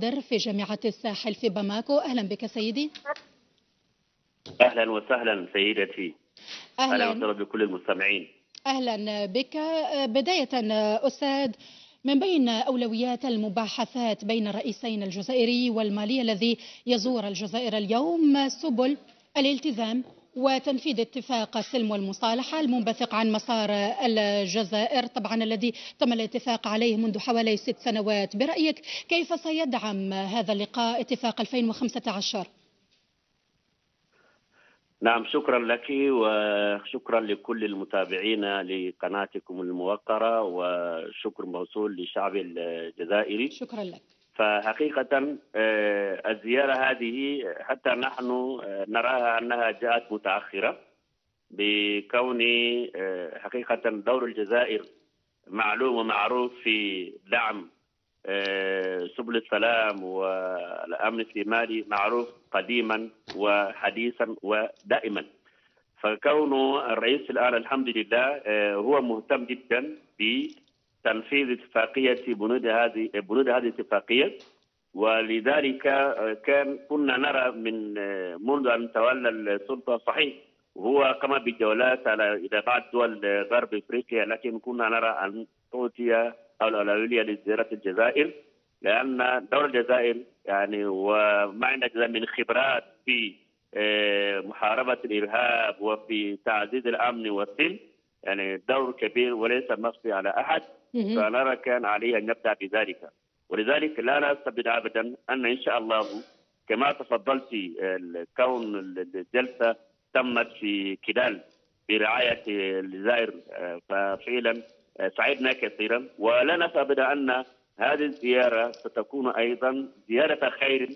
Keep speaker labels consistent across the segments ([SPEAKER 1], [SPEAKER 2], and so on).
[SPEAKER 1] در في جامعة الساحل في باماكو. أهلا بك سيدي.
[SPEAKER 2] أهلا وسهلا سيدتي. أهلا
[SPEAKER 1] أهلا.
[SPEAKER 2] وسهلا بكل المستمعين.
[SPEAKER 1] أهلا بك. بداية أستاذ من بين أولويات المباحثات بين الرئيسين الجزائري والمالي الذي يزور الجزائر اليوم سبل الالتزام وتنفيذ اتفاق السلم والمصالحة المنبثق عن مسار الجزائر طبعا الذي تم الاتفاق عليه منذ حوالي ست سنوات. برأيك كيف سيدعم هذا اللقاء اتفاق 2015
[SPEAKER 2] نعم شكرا لك وشكرا لكل المتابعين لقناتكم الموقرة وشكر موصول للشعب الجزائري.
[SPEAKER 1] شكرا لك.
[SPEAKER 2] فحقيقة آه، الزيارة هذه حتى نحن آه، نراها أنها جاءت متأخرة بكون آه، حقيقة دور الجزائر معلوم ومعروف في دعم سبل السلام والأمن في مالي معروف قديما وحديثا ودائما. فكون الرئيس الآن الحمد لله هو مهتم جدا بتنفيذ اتفاقية بنود هذه بنود هذه الاتفاقية ولذلك آه، كان كنا نرى من آه، منذ أن تولى السلطة صحيح وهو قام بجولات على إلى بعض دول آه، غرب إفريقيا لكن كنا نرى أن تعطي الأولوية لزيارة الجزائر لأن دور الجزائر يعني وما عندنا من خبرات في محاربة الإرهاب وفي تعزيز الأمن والسلم يعني دور كبير وليس مخفي على أحد. فنرى كان عليه أن يبدأ بذلك. ولذلك لا نستبعد أبدا أن إن شاء الله كما تفضلت كون الجلسة تمت في كدال برعاية الجزائر آه، ففعلا آه، سعدنا كثيرا. ولا نستبعد أن هذه الزيارة ستكون أيضا زيارة خير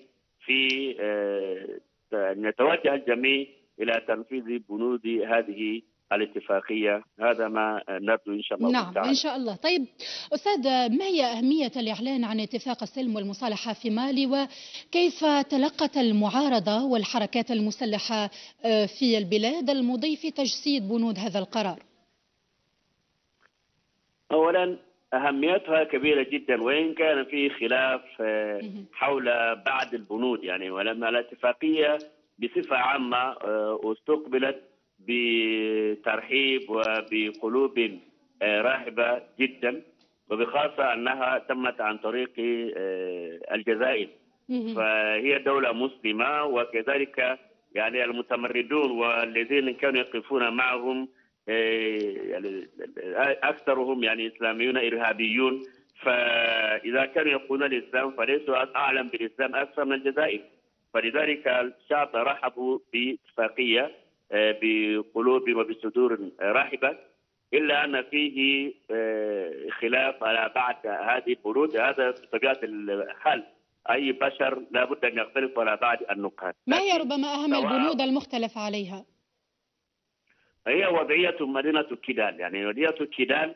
[SPEAKER 2] في آه، أن يتوجه الجميع إلى تنفيذ بنود هذه الاتفاقية. هذا ما نرجو إن شاء الله
[SPEAKER 1] نعم
[SPEAKER 2] تعالى.
[SPEAKER 1] إن شاء الله. طيب أستاذ ما هي أهمية الإعلان عن اتفاق السلم والمصالحة في مالي؟ وكيف تلقت المعارضة والحركات المسلحة آه، في البلاد المضي في تجسيد بنود هذا القرار؟
[SPEAKER 2] اولا أهميتها كبيرة جدا وإن كان في خلاف آه،. حول بعض البنود يعني. ولما الاتفاقية بصفة عامة آه، استقبلت بترحيب وبقلوب آه، راحبه جدا وبخاصة أنها تمت عن طريق آه، الجزائر. فهي دولة مسلمة وكذلك يعني المتمردون والذين كانوا يقفون معهم إيه، يعني أكثرهم يعني إسلاميون إرهابيون. فإذا كانوا يقولون الإسلام فليسوا أعلم بالإسلام أكثر من الجزائر. فلذلك الشعب رحبوا باتفاقية آه، بقلوب وبصدور رحبة إلا أن فيه آه، خلاف على بعض هذه البنود هذا بطبيعة الحال أي بشر لابد أن يختلف على بعض النقاط
[SPEAKER 1] ما هي ربما أهم البنود المختلف عليها؟
[SPEAKER 2] هي وضعية مدينة كيدال يعني مدينة كيدال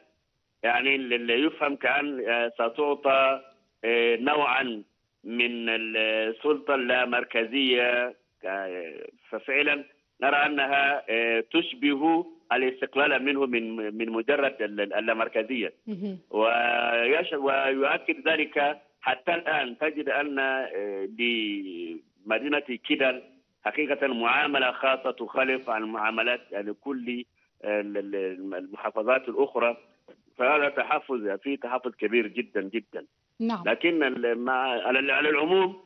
[SPEAKER 2] يعني اللي يفهم كأن آه، ستعطى آه، نوعا من السلطة اللامركزية آه، ففعلا نرى أنها آه، تشبه الاستقلال منه من من مجرد. ويش- ويؤكد ذلك حتى الآن. تجد أن آه، لمدينة كيدال حقيقة معاملة خاصة تخالف عن معاملات يعني كل آه، ال- ال- المحافظات الأخرى. فهذا تحفظ في تحفظ كبير جدا جدا.
[SPEAKER 1] نعم.
[SPEAKER 2] لكن على العموم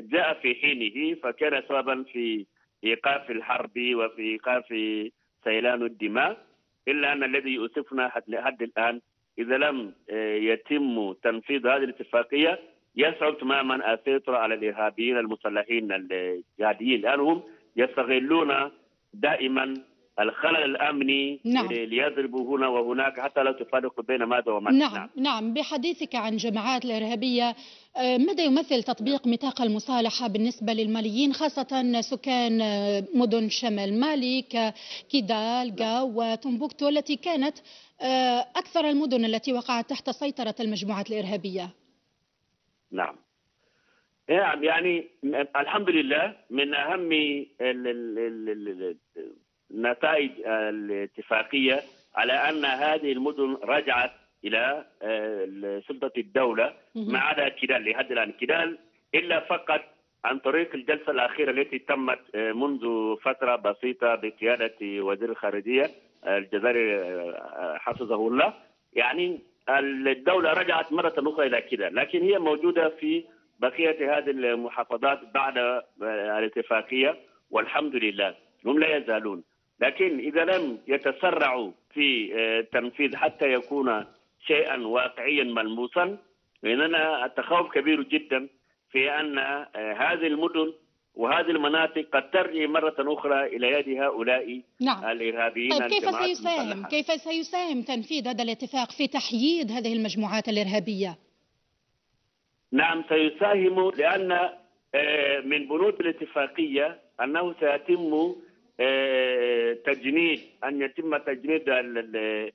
[SPEAKER 2] جاء في حينه فكان سببا في إيقاف الحرب وفي إيقاف سيلان الدماء إلا أن الذي يؤسفنا حد لحد الآن إذا لم آه، يتم تنفيذ هذه الاتفاقية يصعب تماما السيطره على الإرهابيين المسلحين الجهاديين. لانهم يستغلون دائما الخلل الأمني
[SPEAKER 1] نعم.
[SPEAKER 2] ليضربوا هنا وهناك حتى لا تفرق بين ماذا وماذا.
[SPEAKER 1] نعم نعم. بحديثك عن جماعات الإرهابية آه، ماذا يمثل تطبيق ميثاق المصالحة بالنسبة للماليين خاصة سكان آه، مدن شمال مالي ككيدال جاو وتمبوكتو التي كانت آه، أكثر المدن التي وقعت تحت سيطرة المجموعات الإرهابية؟
[SPEAKER 2] نعم. نعم يعني الحمد لله من أهم ال- ال- ال- ال- ال- النتائج الاتفاقية على أن هذه المدن رجعت إلى آه، سلطة الدولة
[SPEAKER 1] مهم.
[SPEAKER 2] ما عدا كيدال لحد الآن. كيدال إلا فقط عن طريق الجلسة الأخيرة التي تمت آه، منذ فترة بسيطة بقيادة وزير الخارجية آه، الجزائري حفظه الله. يعني الدولة رجعت مرة أخرى إلى كيدال لكن هي موجودة في بقية هذه المحافظات بعد الاتفاقية والحمد لله. هم لا يزالون. لكن إذا لم يتسرعوا في آه، تنفيذ حتى يكون شيئا واقعيا ملموسا لأننا التخوف كبير جدا في أن آه، هذه المدن وهذه المناطق قد ترجع مرة أخرى إلى يد هؤلاء
[SPEAKER 1] نعم.
[SPEAKER 2] الإرهابيين
[SPEAKER 1] طيب كيف سيساهم؟
[SPEAKER 2] المسلحة.
[SPEAKER 1] كيف سيساهم تنفيذ هذا الاتفاق في تحييد هذه المجموعات الإرهابية؟
[SPEAKER 2] نعم سيساهم لأن آه، من بنود الاتفاقية أنه سيتم تجنيد أن يتم تجنيد آه،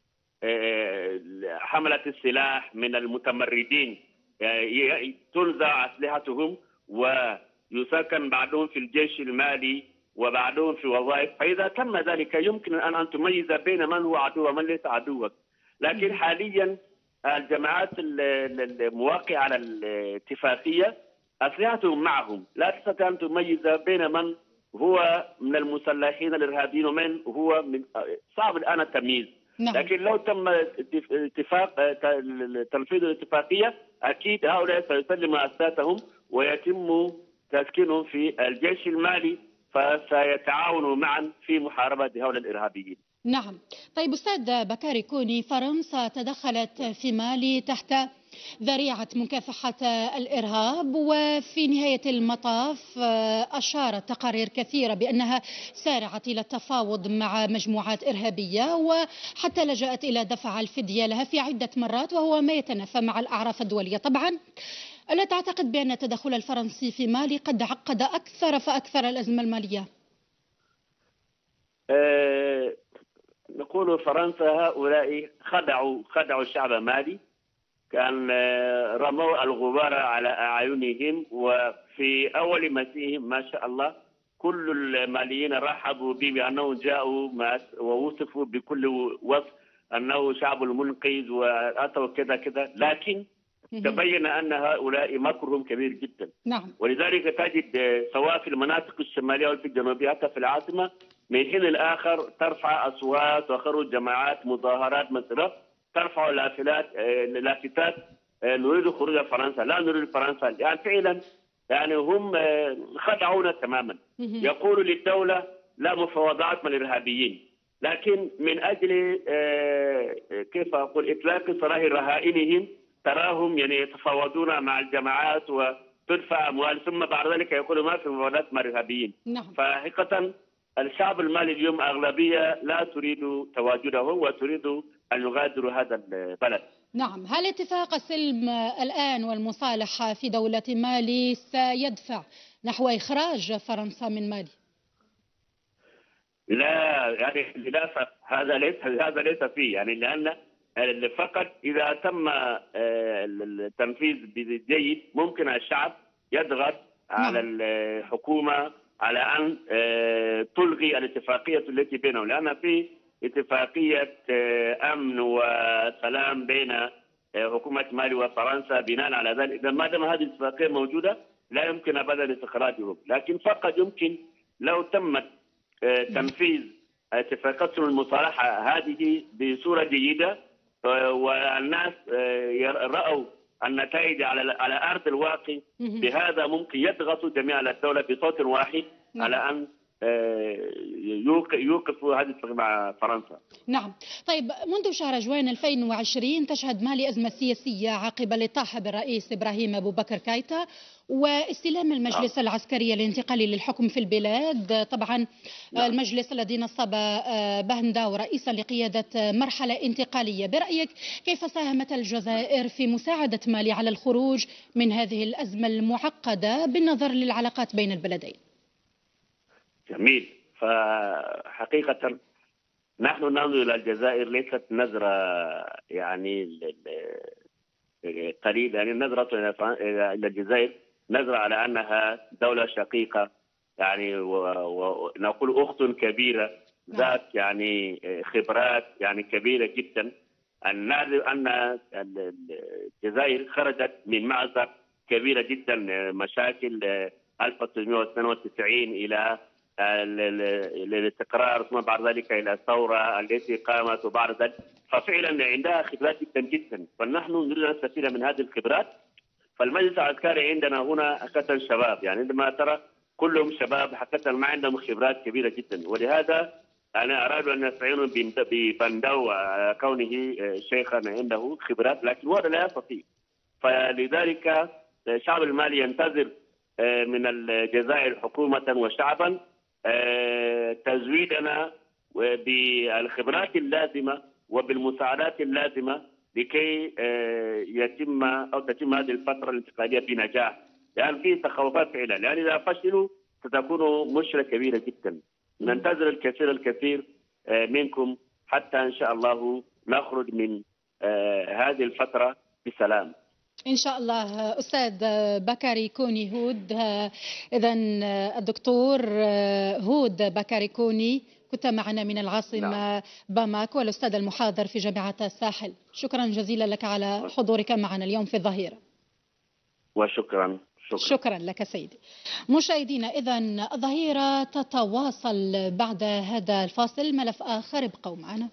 [SPEAKER 2] حملة السلاح من المتمردين. ي- تنزع أسلحتهم ويسكن بعضهم في الجيش المالي وبعضهم في وظائف. فإذا تم ذلك يمكن أن أن تميز بين من هو عدو ومن ليس عدوك. لكن حاليا الجماعات ال- ال- المواقعة على الاتفاقية أسلحتهم معهم. لا تستطيع أن تميز بين من هو من المسلحين الإرهابيين ومن هو من صعب الآن التمييز.
[SPEAKER 1] نعم.
[SPEAKER 2] لكن لو تم اتف- اتفاق تنفيذ الاتفاقية أكيد هؤلاء سيسلموا أسلحتهم ويتم تسكينهم في الجيش المالي فسيتعاونوا معا في محاربة هؤلاء الإرهابيين.
[SPEAKER 1] نعم طيب أستاذ بكاري كوني فرنسا تدخلت في مالي تحت ذريعة مكافحة الإرهاب وفي نهاية المطاف أشارت تقارير كثيرة بأنها سارعت إلى التفاوض مع مجموعات إرهابية وحتى لجأت إلى دفع الفدية لها في عدة مرات وهو ما يتنافى مع الأعراف الدولية طبعا ألا تعتقد بأن التدخل الفرنسي في مالي قد عقد أكثر فأكثر الأزمة المالية؟
[SPEAKER 2] آه، نقول فرنسا هؤلاء خدعوا خدعوا الشعب مالي كان آه، رموا الغبار على أعينهم وفي أول مسيهم ما شاء الله كل الماليين رحبوا به بأنهم جاءوا ووصفوا بكل وصف أنه شعب المنقذ وأتوا كذا كذا. لكن تبين أن هؤلاء مكرهم كبير جدا.
[SPEAKER 1] نعم.
[SPEAKER 2] ولذلك تجد آه، سواء في المناطق الشمالية أو في الجنوبيه حتى في العاصمة من حين لاخر ترفع أصوات وخروج جماعات مظاهرات مثلا ترفع لافتات لافتات آه، نريد خروج فرنسا. لا نريد فرنسا يعني فعلا يعني هم آه، خدعونا تماما. يقول للدولة لا مفاوضات مع الإرهابيين. لكن من أجل آه، كيف أقول إطلاق سراح رهائنهم تراهم يعني يتفاوضون مع الجماعات وتدفع أموال. ثم بعد ذلك يقولوا ما في مفاوضات مع الإرهابيين.
[SPEAKER 1] نعم.
[SPEAKER 2] فحقيقة الشعب المالي اليوم أغلبية لا تريد تواجده وتريد أن يغادروا هذا البلد.
[SPEAKER 1] نعم هل اتفاق السلم الآن والمصالحة في دولة مالي سيدفع نحو إخراج فرنسا من مالي؟
[SPEAKER 2] لا يعني للاسف هذا ليس هذا ليس فيه يعني لأن فقط إذا تم آه، التنفيذ بجيد ممكن الشعب يضغط على الحكومة على أن آه، تلغي الاتفاقية التي بينهم لأن في اتفاقية آه، أمن وسلام بين آه، حكومة مالي وفرنسا بناء على ذلك إذا ما دام هذه الاتفاقية موجودة لا يمكن أبدا استخراجهم لكن فقط يمكن لو تمت آه، تنفيذ اتفاقات المصالحة هذه بصورة جيدة آه، والناس رأوا النتائج على على أرض الواقع. بهذا ممكن يضغطوا جميع الدولة بصوت واحد. على أن آه، يوق- يوقفوا هذه الاتفاقية مع فرنسا.
[SPEAKER 1] نعم. طيب منذ شهر جوان 2020 تشهد مالي أزمة سياسية عقب الاطاحة بالرئيس إبراهيم أبو بكر كايتا واستلام المجلس العسكري الانتقالي للحكم في البلاد. طبعا
[SPEAKER 2] نعم.
[SPEAKER 1] المجلس الذي نصب آه، بهنداو رئيسا لقيادة آه، مرحلة انتقالية. برأيك كيف ساهمت الجزائر في مساعدة مالي على الخروج من هذه الأزمة المعقدة بالنظر للعلاقات بين البلدين؟
[SPEAKER 2] جميل. فحقيقة نحن ننظر إلى الجزائر ليست نظرة يعني قليلة يعني نظرة إلى الجزائر نظرة على أنها دولة شقيقة. يعني ونقول أخت كبيرة ذات يعني خبرات يعني كبيرة جدا. أن أن الجزائر خرجت من مأزق كبيرة جدا مشاكل 1992 إلى الاستقرار ثم بعد ذلك إلى الثورة التي قامت وبعد ذلك. ففعلا عندها خبرات جدا جدا فنحن نريد أن نستفيد من هذه الخبرات. فالمجلس العسكري عندنا هنا حقيقه شباب يعني عندما ترى كلهم شباب حقيقه ما عندهم خبرات كبيرة جدا. ولهذا أنا أراد أن استعين ببندو كونه شيخا عنده خبرات لكن هذا لا يستطيع. فلذلك الشعب المالي ينتظر من الجزائر حكومة وشعبا تزويدنا بالخبرات اللازمة وبالمساعدات اللازمة لكي يتم أو تتم هذه الفترة الانتقالية بنجاح. لأن يعني في تخوفات فعلا. لأن إذا فشلوا ستكون مشكلة كبيرة جدا. ننتظر الكثير الكثير منكم حتى إن شاء الله نخرج من هذه الفترة بسلام.
[SPEAKER 1] إن شاء الله أستاذ بكري كوني هود. إذا الدكتور هود بكري كوني كنت معنا من العاصمة نعم. باماك والأستاذ المحاضر في جامعة الساحل شكرا جزيلا لك على حضورك معنا اليوم في الظهيرة.
[SPEAKER 2] وشكرا.
[SPEAKER 1] شكرا, شكرا لك سيدي. مشاهدينا إذا الظهيرة تتواصل بعد هذا الفاصل. ملف آخر ابقوا معنا.